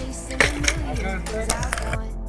chasing a million things I want.